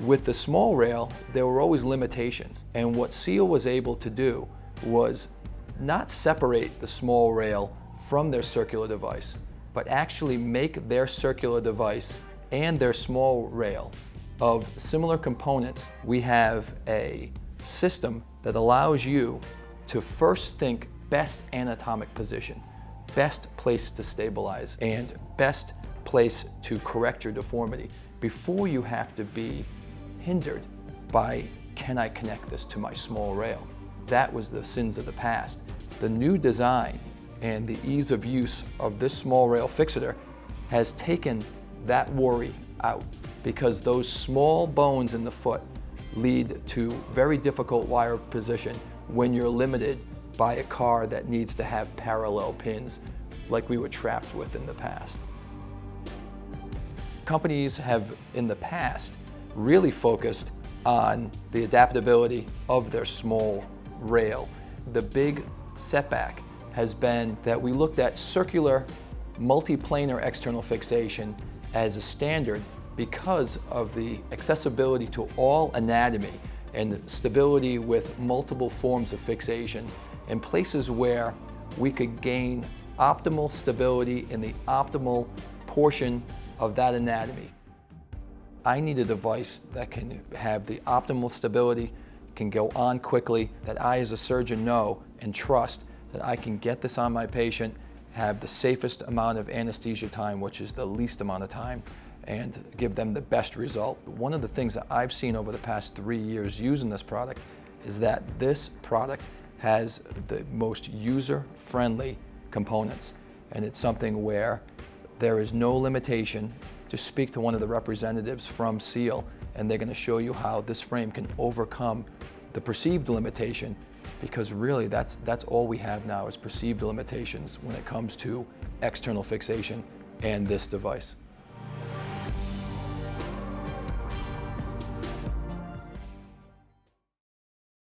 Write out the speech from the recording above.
With the small rail, there were always limitations. And what Seal was able to do was not separate the small rail from their circular device, but actually make their circular device and their small rail of similar components. We have a system that allows you to first think best anatomic position, best place to stabilize, and best place to correct your deformity before you have to be hindered by can I connect this to my small rail? That was the sins of the past. The new design and the ease of use of this small rail fixator has taken that worry out because those small bones in the foot lead to very difficult wire position when you're limited by a car that needs to have parallel pins like we were trapped with in the past. Companies have in the past really focused on the adaptability of their small rail. The big setback has been that we looked at circular multiplanar external fixation as a standard because of the accessibility to all anatomy and stability with multiple forms of fixation in places where we could gain optimal stability in the optimal portion of that anatomy. I need a device that can have the optimal stability, can go on quickly, that I as a surgeon know and trust that I can get this on my patient, have the safest amount of anesthesia time, which is the least amount of time, and give them the best result. One of the things that I've seen over the past three years using this product is that this product has the most user-friendly components. And it's something where there is no limitation to speak to one of the representatives from SEAL and they're going to show you how this frame can overcome the perceived limitation because really that's, that's all we have now is perceived limitations when it comes to external fixation and this device.